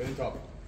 Get on top.